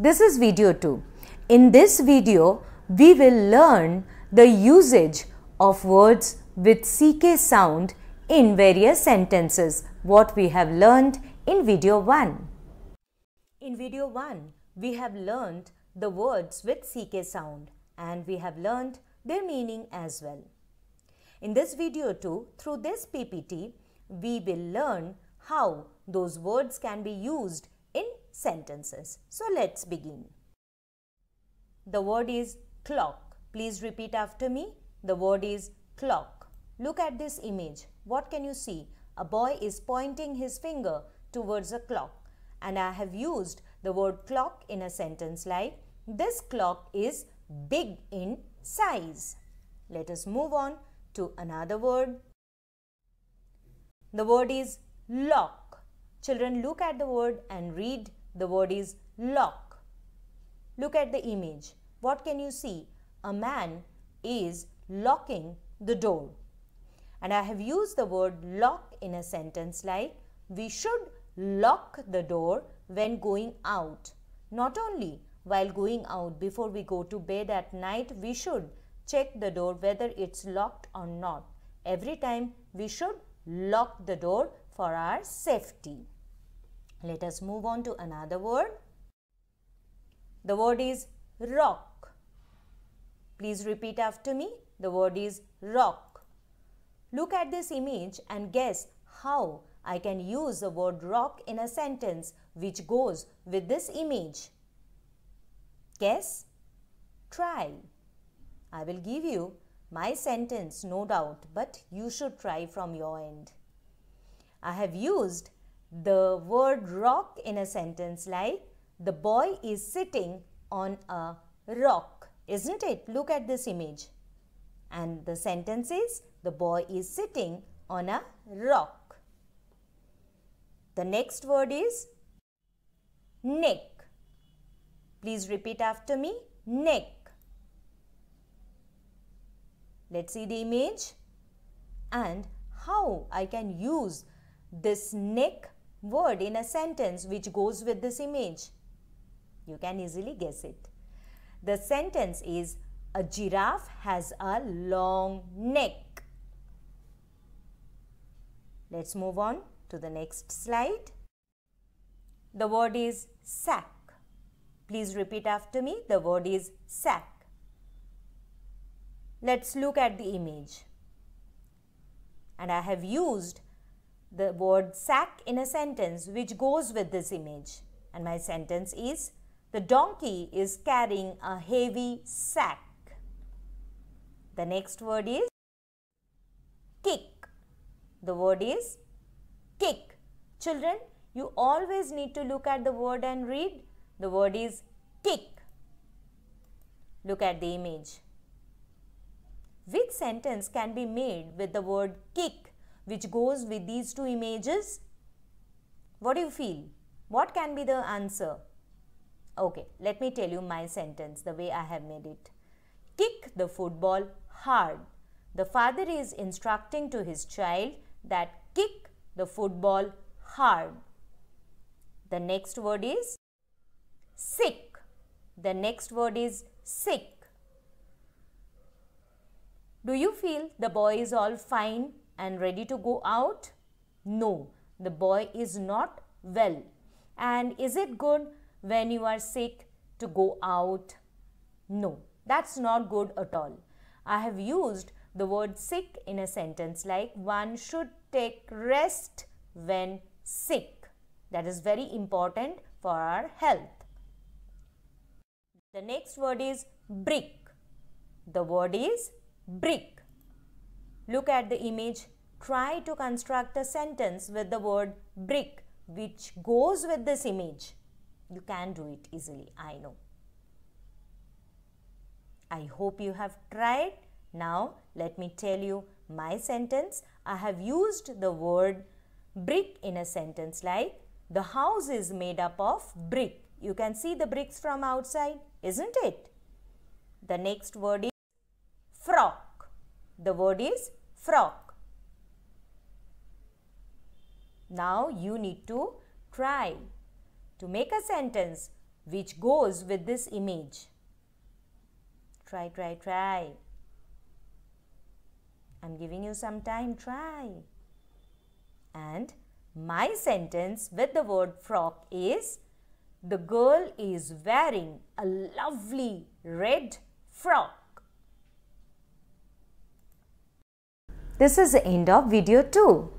this is video 2. In this video, we will learn the usage of words with CK sound in various sentences, what we have learned in video 1. In video 1, we have learned the words with CK sound and we have learned their meaning as well. In this video 2, through this PPT, we will learn how those words can be used sentences. So let's begin. The word is clock. Please repeat after me. The word is clock. Look at this image. What can you see? A boy is pointing his finger towards a clock. And I have used the word clock in a sentence like this clock is big in size. Let us move on to another word. The word is lock. Children look at the word and read the word is lock. Look at the image. What can you see? A man is locking the door. And I have used the word lock in a sentence like we should lock the door when going out. Not only while going out before we go to bed at night, we should check the door whether it's locked or not. Every time we should lock the door for our safety. Let us move on to another word. The word is rock. Please repeat after me. The word is rock. Look at this image and guess how I can use the word rock in a sentence which goes with this image. Guess? Try. I will give you my sentence, no doubt, but you should try from your end. I have used the word rock in a sentence like the boy is sitting on a rock, isn't it? Look at this image. And the sentence is the boy is sitting on a rock. The next word is neck. Please repeat after me. Neck. Let's see the image and how I can use this neck word in a sentence which goes with this image. You can easily guess it. The sentence is a giraffe has a long neck. Let's move on to the next slide. The word is sack. Please repeat after me. The word is sack. Let's look at the image. And I have used the word sack in a sentence which goes with this image. And my sentence is, the donkey is carrying a heavy sack. The next word is kick. The word is kick. Children, you always need to look at the word and read. The word is kick. Look at the image. Which sentence can be made with the word kick which goes with these two images? What do you feel? What can be the answer? Okay, let me tell you my sentence the way I have made it. Kick the football hard. The father is instructing to his child that kick the football hard. The next word is sick. The next word is sick. Do you feel the boy is all fine and ready to go out? No, the boy is not well. And is it good when you are sick to go out? No, that's not good at all. I have used the word sick in a sentence like one should take rest when sick. That is very important for our health. The next word is brick. The word is brick. Look at the image. Try to construct a sentence with the word brick which goes with this image. You can do it easily, I know. I hope you have tried. Now, let me tell you my sentence. I have used the word brick in a sentence like the house is made up of brick. You can see the bricks from outside, isn't it? The next word is frock. The word is frock. Now you need to try to make a sentence which goes with this image. Try, try, try. I'm giving you some time. Try. And my sentence with the word frock is the girl is wearing a lovely red frock. This is the end of video 2.